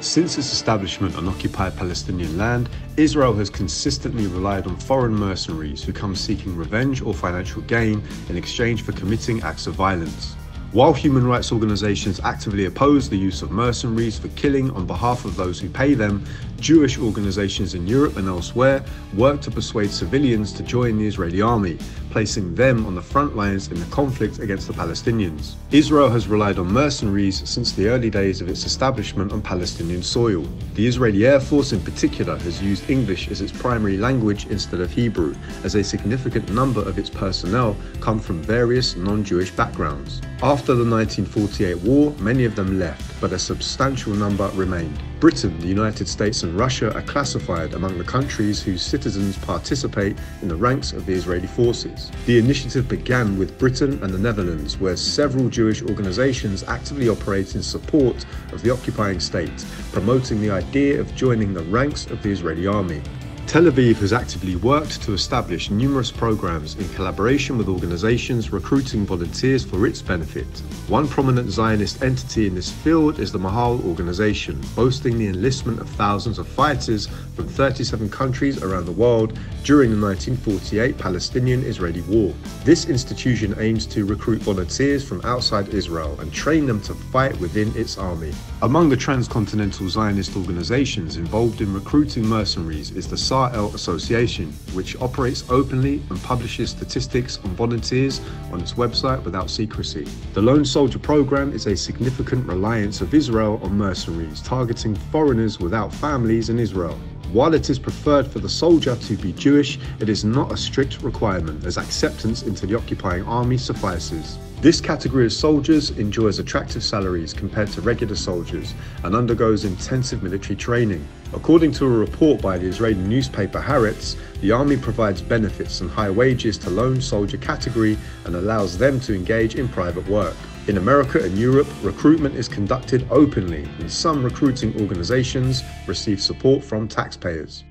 Since its establishment on occupied Palestinian land, Israel has consistently relied on foreign mercenaries who come seeking revenge or financial gain in exchange for committing acts of violence. While human rights organizations actively oppose the use of mercenaries for killing on behalf of those who pay them, Jewish organizations in Europe and elsewhere work to persuade civilians to join the Israeli army, placing them on the front lines in the conflict against the Palestinians. Israel has relied on mercenaries since the early days of its establishment on Palestinian soil. The Israeli Air Force in particular has used English as its primary language instead of Hebrew, as a significant number of its personnel come from various non-Jewish backgrounds. After the 1948 war, many of them left, but a substantial number remained. Britain, the United States and Russia are classified among the countries whose citizens participate in the ranks of the Israeli forces. The initiative began with Britain and the Netherlands, where several Jewish organizations actively operate in support of the occupying state, promoting the idea of joining the ranks of the Israeli army. Tel Aviv has actively worked to establish numerous programs in collaboration with organizations recruiting volunteers for its benefit. One prominent Zionist entity in this field is the Mahal organization, boasting the enlistment of thousands of fighters from 37 countries around the world during the 1948 Palestinian-Israeli war. This institution aims to recruit volunteers from outside Israel and train them to fight within its army. Among the transcontinental Zionist organizations involved in recruiting mercenaries is the Tza'el Association, which operates openly and publishes statistics on volunteers on its website without secrecy. The Lone Soldier program is a significant reliance of Israel on mercenaries, targeting foreigners without families in Israel. While it is preferred for the soldier to be Jewish, it is not a strict requirement as acceptance into the occupying army suffices. This category of soldiers enjoys attractive salaries compared to regular soldiers and undergoes intensive military training. According to a report by the Israeli newspaper Haaretz, the army provides benefits and high wages to lone soldier category and allows them to engage in private work. In America and Europe, recruitment is conducted openly, and some recruiting organizations receive support from taxpayers.